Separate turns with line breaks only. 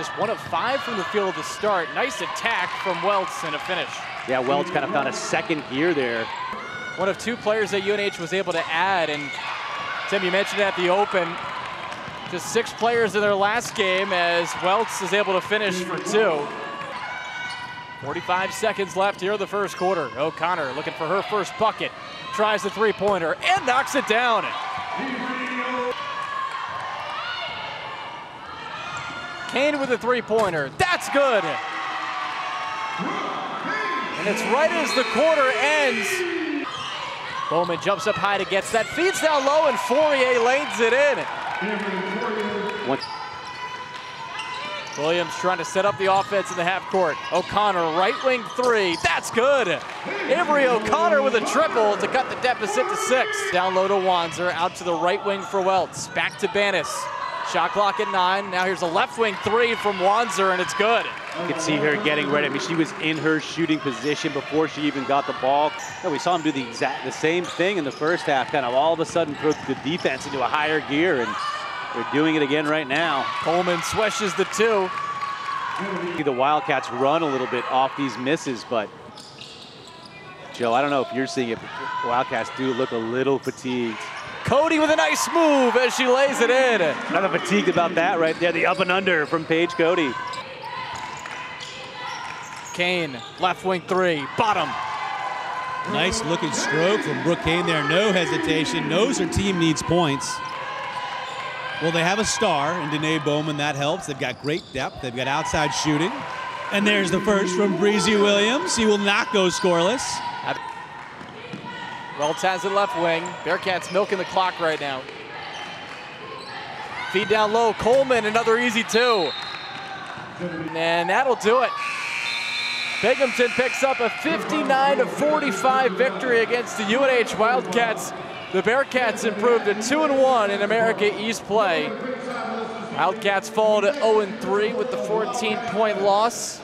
Just one of five from the field to start. Nice attack from Welts and a finish.
Yeah, Welts kind of found a second gear there.
One of two players that UNH was able to add, and Tim, you mentioned at the open, just six players in their last game as Welts is able to finish for two. 45 seconds left here in the first quarter. O'Connor looking for her first bucket. Tries the three-pointer and knocks it down. Kane with a three-pointer. That's good. And it's right as the quarter ends. Bowman jumps up high to get that. Feeds down low and Fourier lanes it in. Williams trying to set up the offense in the half court. O'Connor, right wing three. That's good. Avery O'Connor with a triple to cut the deficit to six. Down low to Wanzer, out to the right wing for Welts. Back to Bannis. Shot clock at nine. Now here's a left wing three from Wanzer, and it's good.
you can see her getting ready. I mean, she was in her shooting position before she even got the ball. Yeah, we saw him do the exact the same thing in the first half. Kind of all of a sudden put the defense into a higher gear, and they're doing it again right now.
Coleman swishes the two.
See the Wildcats run a little bit off these misses, but Joe, I don't know if you're seeing it, but Wildcats do look a little fatigued.
Cody with a nice move as she lays it in.
Nothing fatigued about that right there. The up and under from Paige Cody.
Kane, left wing three, bottom.
Nice looking stroke from Brooke Kane there. No hesitation. Knows her team needs points. Well, they have a star in Danae Bowman. That helps. They've got great depth. They've got outside shooting. And there's the first from Breezy Williams. He will not go scoreless.
Welts has it left wing. Bearcats milking the clock right now. Feed down low. Coleman, another easy two. And that'll do it. Binghamton picks up a 59 45 victory against the UNH Wildcats. The Bearcats improved to 2 and 1 in America East play. Wildcats fall to 0 3 with the 14 point loss.